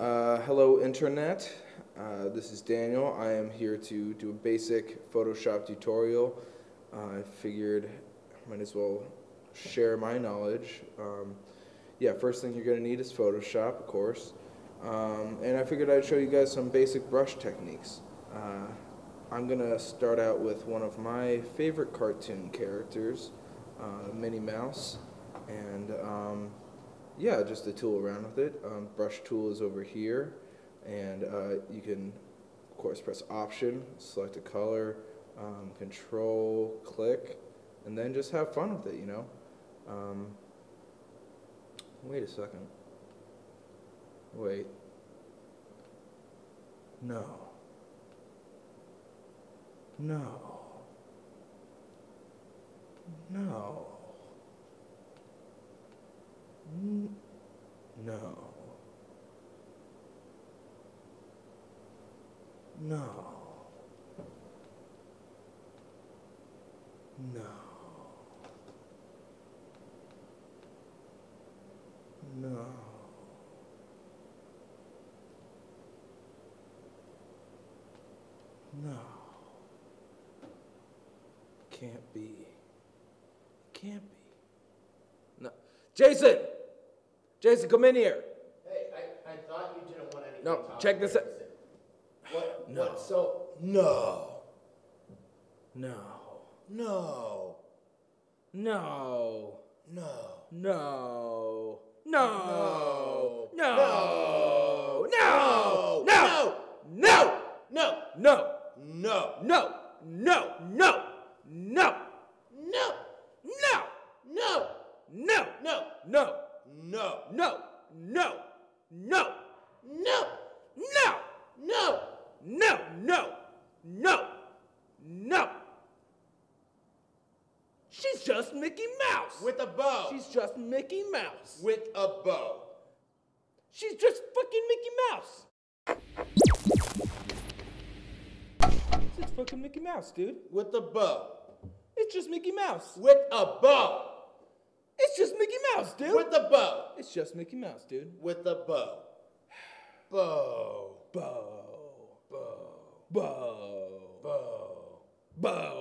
Uh, hello, Internet. Uh, this is Daniel. I am here to do a basic Photoshop tutorial. Uh, I figured I might as well share my knowledge. Um, yeah, first thing you're going to need is Photoshop, of course. Um, and I figured I'd show you guys some basic brush techniques. Uh, I'm going to start out with one of my favorite cartoon characters, uh, Minnie Mouse. And um, yeah, just to tool around with it. Um, brush tool is over here. And uh, you can, of course, press Option, select a color, um, Control, click, and then just have fun with it, you know. Um, wait a second. Wait. No. No. No. No. No. No. No. No. Can't be. Can't be. No. Jason! Jason, come in here. Hey, I, I thought you didn't want anything No, check this out. What? No. What? So no, No. no, No. no, No. No. No. No. No. No. No. no, No. no, No. no, No. No. No. No. no, No. no, No. no, No. no, No. No. No. no, No. no, No. No. No. She's just Mickey Mouse. with a bow, She's just Mickey Mouse. with a bow, She's just fucking Mickey Mouse. It's fucking Mickey Mouse, dude. with a bow, It's just Mickey Mouse. with a bow, It's just Mickey Mouse, dude. With the bow. It's just Mickey Mouse, dude. With the bow. Bow. Bow. Bow. Bow. Bow. Bow.